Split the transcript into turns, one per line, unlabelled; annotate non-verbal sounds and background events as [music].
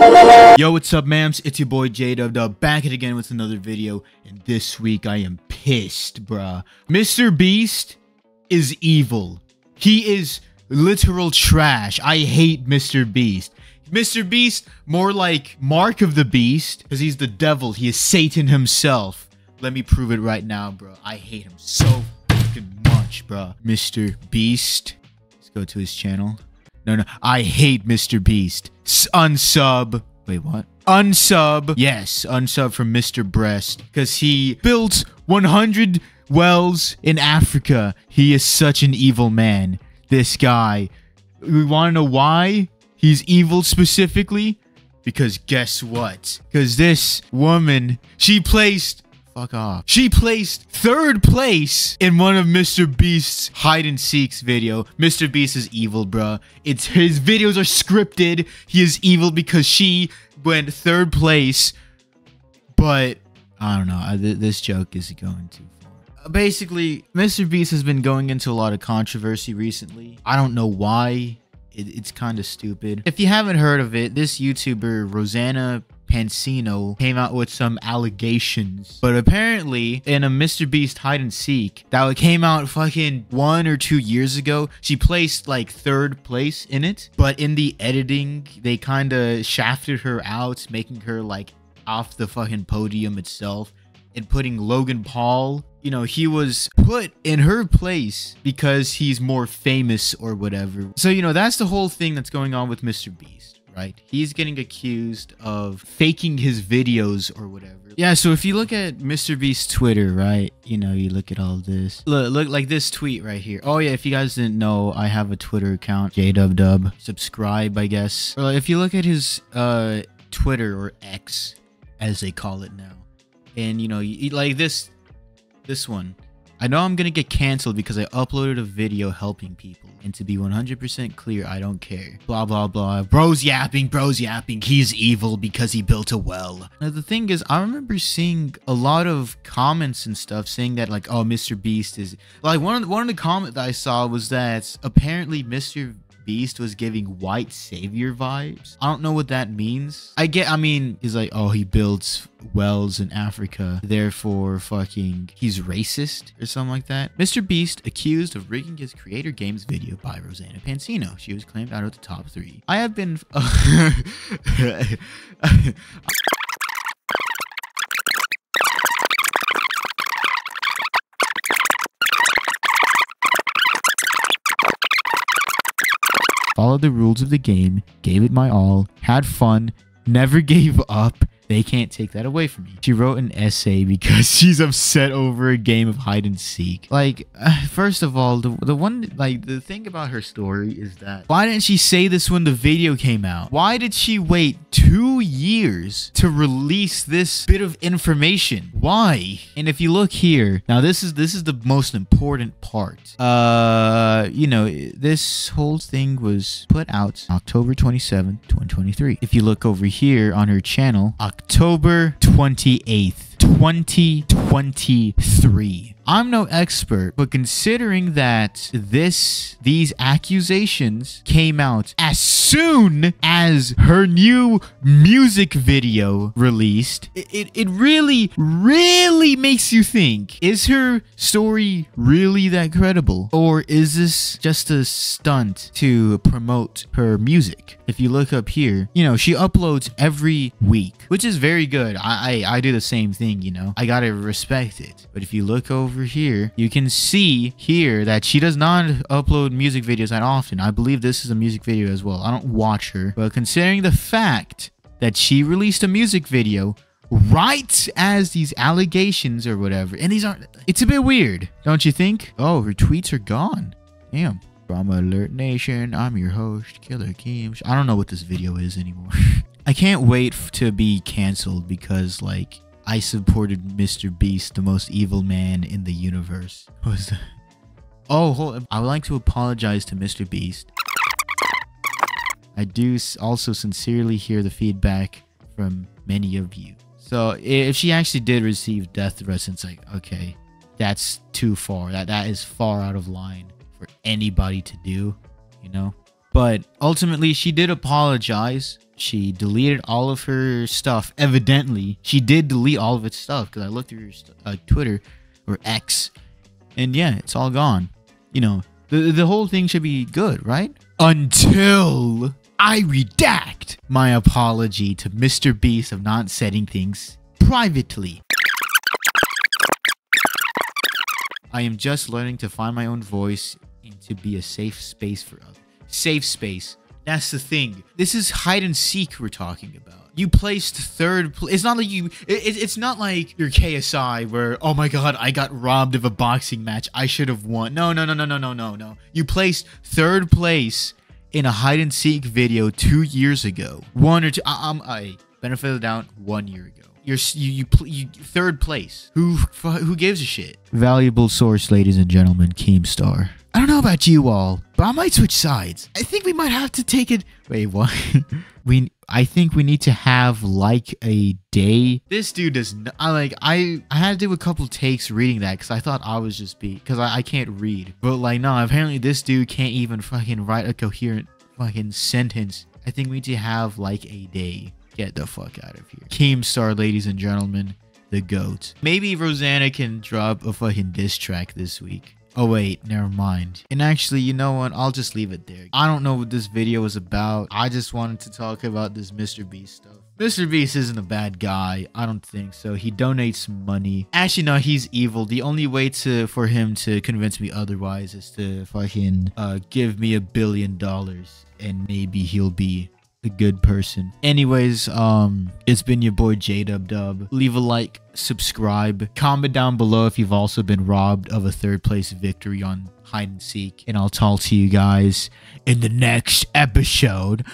Yo, what's up, mams? It's your boy J Dub Dub back at again with another video, and this week I am pissed, bruh. Mr. Beast is evil. He is literal trash. I hate Mr. Beast. Mr. Beast, more like Mark of the Beast, because he's the devil. He is Satan himself. Let me prove it right now, bro. I hate him so fucking much, bro. Mr. Beast. Let's go to his channel. No, no. I hate Mr. Beast. S- unsub. Wait, what? Unsub. Yes, unsub from Mr. Breast. Because he built 100 wells in Africa. He is such an evil man. This guy. We want to know why he's evil specifically? Because guess what? Because this woman, she placed Fuck off. She placed third place in one of Mr. Beast's hide and seeks video. Mr. Beast is evil, bruh. It's his videos are scripted. He is evil because she went third place. But I don't know. I, th this joke is going too far. Uh, Basically, Mr. Beast has been going into a lot of controversy recently. I don't know why. It, it's kind of stupid. If you haven't heard of it, this YouTuber, Rosanna Pansino came out with some allegations. But apparently, in a Mr. Beast hide and seek that came out fucking one or two years ago, she placed like third place in it. But in the editing, they kind of shafted her out, making her like off the fucking podium itself and putting Logan Paul. You know, he was put in her place because he's more famous or whatever. So, you know, that's the whole thing that's going on with Mr. Beast, right? He's getting accused of faking his videos or whatever. Yeah, so if you look at Mr. Beast's Twitter, right? You know, you look at all this. Look, look like this tweet right here. Oh yeah, if you guys didn't know, I have a Twitter account, JDubDub. Subscribe, I guess. Or if you look at his uh Twitter or X, as they call it now and you know you, like this this one i know i'm gonna get canceled because i uploaded a video helping people. And to be 100% clear i don't care. Blah blah blah. Bros yapping bros yapping. He's evil because he built a well. Now the thing is i remember seeing a lot of comments and stuff saying that like oh mr beast is like one of the, one of the comments that i saw was that apparently mr Beast was giving white savior vibes. I don't know what that means. I get, I mean, he's like, oh, he builds wells in Africa, therefore fucking he's racist or something like that. Mr. Beast accused of rigging his creator games video by Rosanna Pansino. She was claimed out of the top three. I have been. [laughs] followed the rules of the game, gave it my all, had fun, never [laughs] gave up. They can't take that away from me. She wrote an essay [laughs] because she's upset over a game of hide and seek. Like, [sighs] first of all, the, the one, like, the thing about her story is that why didn't she say this when the video came out? Why did she wait two years to release this bit of information? Why? And if you look here, now this is this is the most important part. Uh, you know, this whole thing was put out October 27, 2023. If you look over here on her channel, October 28th, 2023. I'm no expert, but considering that this these accusations came out as soon as her new music video released, it, it, it really, really makes you think, is her story really that credible? Or is this just a stunt to promote her music? If you look up here, you know, she uploads every week, which is very good. I, I, I do the same thing, you know. I gotta respect it. But if you look over here, you can see here that she does not upload music videos that often. I believe this is a music video as well. I don't watch her, but considering the fact that she released a music video right as these allegations or whatever, and these aren't, it's a bit weird, don't you think? Oh, her tweets are gone. Damn. From Alert Nation, I'm your host, Killer Keem. I don't know what this video is anymore. [laughs] I can't wait to be canceled because, like, I supported Mr. Beast, the most evil man in the universe. [laughs] Was that? Oh, hold I would like to apologize to Mr. Beast. I do also sincerely hear the feedback from many of you. So if she actually did receive death threats, it's like, okay, that's too far. That that is far out of line for anybody to do, you know? But ultimately, she did apologize. She deleted all of her stuff. Evidently, she did delete all of its stuff because I looked through her uh, Twitter or X, and yeah, it's all gone. You know, the the whole thing should be good, right? Until I redact my apology to Mr. Beast of not setting things privately. I am just learning to find my own voice and to be a safe space for others. Safe space. That's the thing. This is hide and seek we're talking about. You placed third. Pl- it's not like you. It, it's not like your KSI where oh my god I got robbed of a boxing match. I should have won. No no no no no no no no. You placed third place in a hide and seek video two years ago. One or two. I, I'm I benefit of the doubt. One year ago. You're you, you, you third place. Who who gives a shit? Valuable source, ladies and gentlemen. Keemstar. I don't know about you all, but I might switch sides. I think we might have to take it. Wait, what? [laughs] we. I think we need to have like a day. This dude does. Not, I like. I. I had to do a couple takes reading that because I thought I was just be because I, I can't read. But like, no. Apparently, this dude can't even fucking write a coherent fucking sentence. I think we need to have like a day. Get the fuck out of here. Keemstar, ladies and gentlemen, the GOAT. Maybe Rosanna can drop a fucking diss track this week. Oh wait, never mind. And actually, you know what? I'll just leave it there. I don't know what this video is about. I just wanted to talk about this Mr. Beast stuff. Mr. Beast isn't a bad guy. I don't think so. He donates money. Actually, no, he's evil. The only way to for him to convince me otherwise is to fucking uh, give me a billion dollars and maybe he'll be a good person. Anyways, um, it's been your boy J Dub Dub. Leave a like, subscribe, comment down below if you've also been robbed of a third place victory on hide and seek, and I'll talk to you guys in the next episode.